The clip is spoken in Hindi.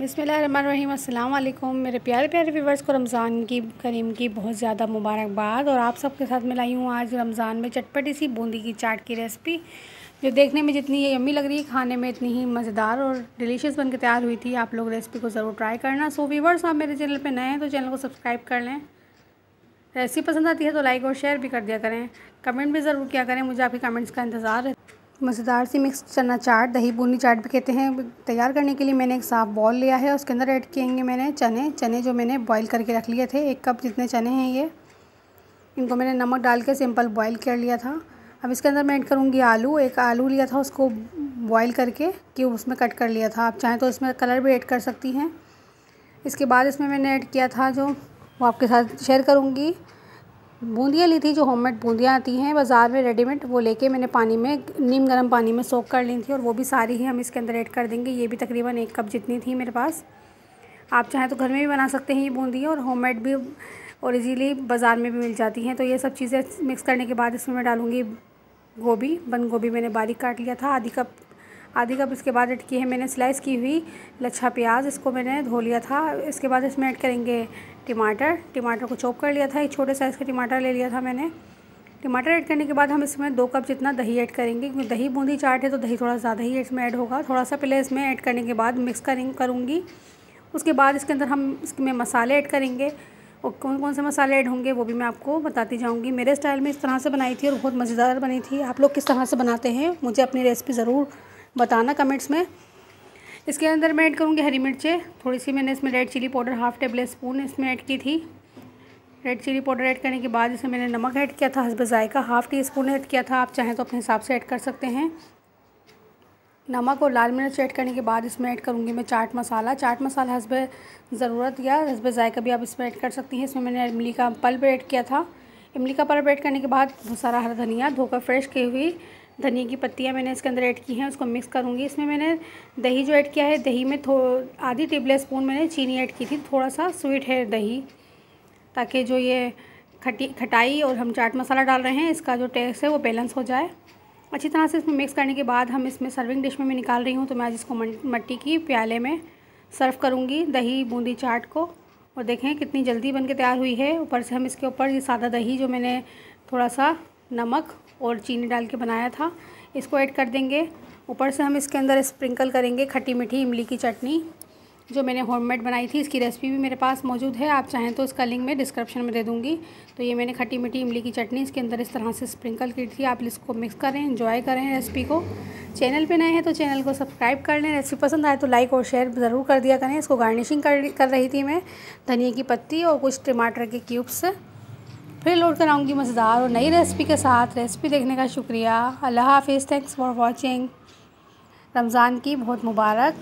बिसमीम अल्लाम मेरे प्यारे प्यारे व्यूवर्स, को रमज़ान की, करीम की बहुत ज़्यादा मुबारकबाद। और आप सबके साथ मैं लाई हूँ आज रमज़ान में चटपटी सी बूंदी की चाट की रेसिपी, जो देखने में जितनी ये यम्मी लग रही है, खाने में इतनी ही मज़ेदार और डिलीशियस बन के तैयार हुई थी। आप लोग रेसिपी को ज़रूर ट्राई करना। सो व्यूवर्स, आप मेरे चैनल पर नए हैं तो चैनल को सब्सक्राइब कर लें। रेसिपी पसंद आती है तो लाइक और शेयर भी कर दिया करें। कमेंट भी ज़रूर किया करें। मुझे आपके कमेंट्स का इंतज़ार है। मज़ेदार सी मिक्स चना चाट, दही बूनी चाट भी कहते हैं। तैयार करने के लिए मैंने एक साफ़ बॉल लिया है, उसके अंदर ऐड किएँगे मैंने चने। चने जो मैंने बॉईल करके रख लिए थे, एक कप जितने चने हैं ये। इनको मैंने नमक डाल के सिंपल बॉईल कर लिया था। अब इसके अंदर मैं ऐड करूँगी आलू। एक आलू लिया था, उसको बॉईल करके क्यूब उसमें कट कर लिया था। आप चाहें तो इसमें कलर भी ऐड कर सकती हैं। इसके बाद इसमें मैंने ऐड किया था जो वो आपके साथ शेयर करूँगी। बूंदियाँ ली थी जो होममेड बूंदियाँ आती हैं, बाज़ार में रेडीमेड वो लेके मैंने पानी में, नीम गर्म पानी में सोख कर ली थी और वो भी सारी ही हम इसके अंदर ऐड कर देंगे। ये भी तकरीबन एक कप जितनी थी मेरे पास। आप चाहें तो घर में भी बना सकते हैं ये बूंदियाँ और होममेड भी और इजीली बाज़ार में भी मिल जाती हैं। तो ये सब चीज़ें मिक्स करने के बाद इसमें मैं डालूँगी गोभी। बंद गोभी मैंने बारीक काट लिया था, आधी कप आधी कप इसके बाद ऐड की है मैंने, स्लाइस की हुई लच्छा प्याज, इसको मैंने धो लिया था। इसके बाद इसमें ऐड करेंगे टमाटर। टमाटर को चॉप कर लिया था, एक छोटे साइज़ का टमाटर ले लिया था मैंने। टमाटर ऐड करने के बाद हम इसमें दो कप जितना दही ऐड करेंगे, क्योंकि दही बूंदी चाट है तो दही थोड़ा ज़्यादा ही इसमें ऐड होगा। थोड़ा सा पहले इसमें ऐड करने के बाद मिक्स करेंगे करूँगी। उसके बाद इसके अंदर हम इसमें मसाले ऐड करेंगे। और कौन कौन से मसाले ऐड होंगे वो भी मैं आपको बताती जाऊँगी। मेरे स्टाइल में इस तरह से बनाई थी और बहुत मज़ेदार बनी थी। आप लोग किस तरह से बनाते हैं, मुझे अपनी रेसिपी ज़रूर बताना कमेंट्स में। इसके अंदर मैं ऐड करूँगी हरी मिर्चें। थोड़ी सी मैंने इसमें red chilli powder half tablespoon इसमें ऐड की थी। रेड चिली पाउडर ऐड करने के बाद इसमें मैंने नमक ऐड किया था, हसब ज़ायका हाफ़ टी स्पून ऐड किया था। आप चाहें तो अपने हिसाब से ऐड कर सकते हैं। नमक और लाल मिर्च ऐड करने के बाद इसमें ऐड करूँगी मैं चाट मसाला। चाट मसाला हसब ज़रूरत या हसब ज़ायका भी आप इसमें ऐड कर सकती हैं। इसमें मैंने इमली का पल्प ऐड किया था। इमली का पल्प ऐड करने के बाद सारा हरा धनिया, धोकर फ्रेश की हुई धनिया की पत्तियाँ मैंने इसके अंदर ऐड की हैं, उसको मिक्स करूँगी। इसमें मैंने दही जो ऐड किया है, दही में थो, आधी टेबल स्पून मैंने चीनी ऐड की थी थोड़ा सा स्वीट है दही, ताकि जो ये खटी, खटाई और हम चाट मसाला डाल रहे हैं, इसका जो टेस्ट है वो बैलेंस हो जाए। अच्छी तरह से इसमें मिक्स करने के बाद हम इसमें सर्विंग डिश में मैं निकाल रही हूँ तो मैं आज इसको मट्टी की प्याले में सर्व करूँगी दही बूंदी चाट को। और देखें कितनी जल्दी बन के तैयार हुई है। ऊपर से हम इसके ऊपर ये सादा दही जो मैंने थोड़ा सा नमक और चीनी डाल के बनाया था। इसको ऐड कर देंगे। ऊपर से हम इसके अंदर स्प्रिंकल करेंगे खट्टी मीठी इमली की चटनी, जो मैंने होममेड बनाई थी। इसकी रेसिपी भी मेरे पास मौजूद है। आप चाहें तो इसका लिंक मैं डिस्क्रिप्शन में दे दूँगी। तो ये मैंने खट्टी मीठी इमली की चटनी, इसके अंदर इस तरह से स्प्रिंकल की थी। आप इसको मिक्स करें इन्जॉय करें रेसिपी को। चैनल पे नए हैं तो चैनल को सब्सक्राइब कर लें। रेसिपी पसंद आए तो लाइक और शेयर ज़रूर कर दिया करें। इसको गार्निशिंग कर कर रही थी मैं। धनिया की पत्ती और कुछ टमाटर के क्यूब्स। फिर लौट कर आऊँगी मज़ेदार और नई रेसिपी के साथ। रेसिपी देखने का शुक्रिया। अल्लाह हाफिज़। थैंक्स फॉर वॉचिंग रमज़ान की बहुत मुबारक।